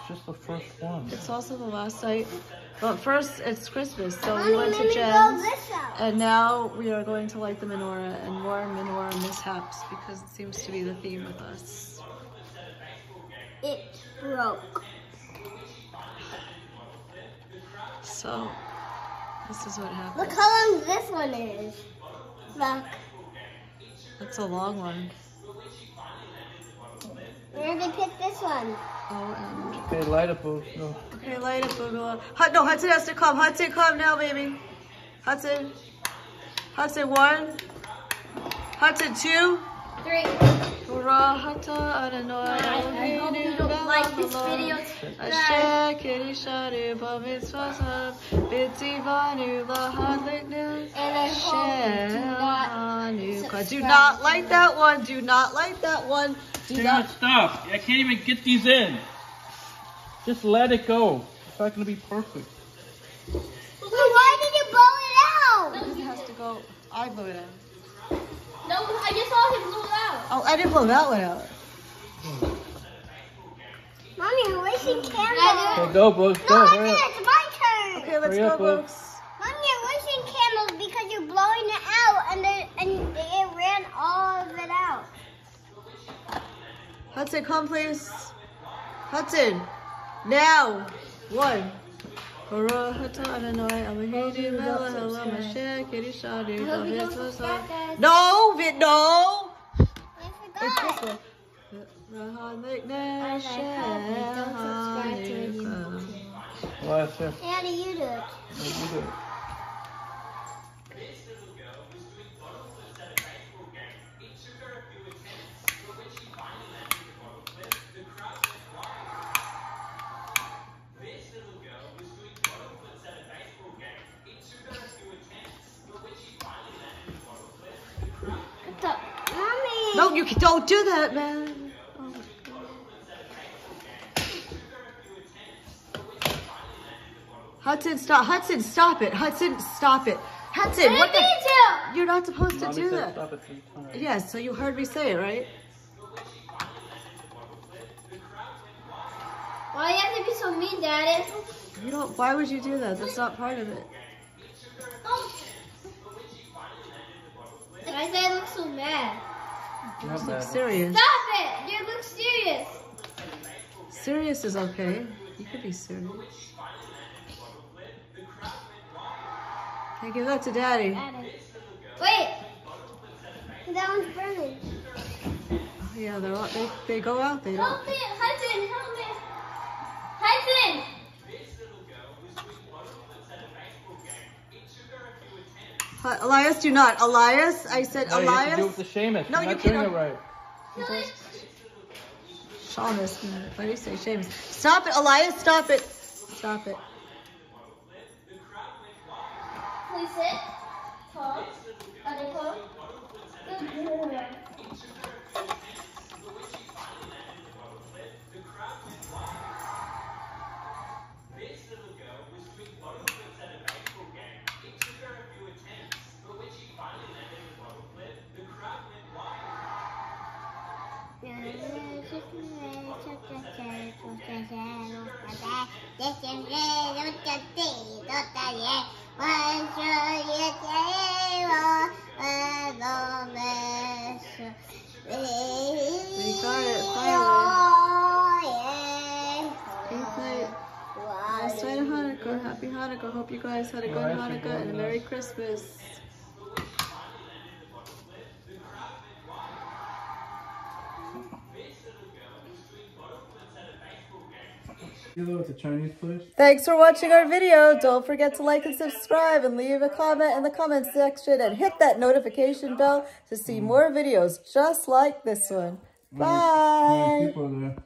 It's just the first one. It's also the last night. But first, it's Christmas, so we went to Jen's. And now we are going to light the menorah and more menorah mishaps because it seems to be the theme with us. It broke. So, this is what happened. Look how long this one is. Look. That's a long one. Where did they pick this one? Oh, and Okay, light up, Boo. No. okay, light up, Boogaloo. Hud- no, Hudson has to come. Hudson, come now, baby. Hudson. Hudson, one. Hudson, two. Three. Hurrah, hata, Adonai, I hope you don't like this video. Asher, Kitty, Shadu, Bamitzvah, Bitsy, Vanu, Lahad, Lignu, And I hope you do not Shehanu. Do not like that one. Do not like that one. Do Do not. not stop. I can't even get these in. Just let it go. It's not gonna be perfect. Well, why did you blow it out? It has to go. I blew it out. No, I just saw him blow it out. Oh, I didn't blow that one out. Mommy, you're wasting candles. Okay, go, Boo. No, Go, it's, hurry up. it's my turn. Okay, let's Hurry go, up, Luke. folks. Mommy, you're wasting candles because you're blowing it out and, there, and it ran all of it out. Hudson, come, please. Hudson, now. One. Hurrah, hata, Adonai, Eloheinu, melech haolam, Asher, Kitty, Shadu, I hope you don't Bamitzvah, subscribe, guys. No, Vit, no. I forgot. one. Rahad Mikne, I like how don't subscribe to any Shehanu. Well, that's it. How do it? Yeah, you do it. No, you can, don't do that, man. Oh. Hudson, stop. Hudson, stop it. Hudson, stop it. Hudson, what the? to. You're not supposed to do said that. stop it three times. Yes, so you heard me say it, right? Why you have to be so mean, Daddy? You don't. Why would you do that? That's not part of it. Did I say I look so mad? You Not just look bad. serious. Stop it! You look serious. Serious is okay. You could be serious. Okay, give that to Daddy. Wait. That one's burning. Oh, yeah, they're all, they they go out. They don't. Help me, Hudson, help me. Hudson! Hi- Elias, do not. Elias, I said No, you have to do it with Elias. the Seamus. No, You're you not doing cannot. it right. Seamus, what do you say? Seamus. Stop it, Elias. Stop it. Stop it. Please sit. Hanukkah. Happy Hanukkah. Hope you guys had a good Hanukkah and a. Merry Christmas. Thanks for watching our video. Don't forget to like and subscribe and leave a comment in the comment section and hit that notification bell to see more videos just like this one. Bye. people are there?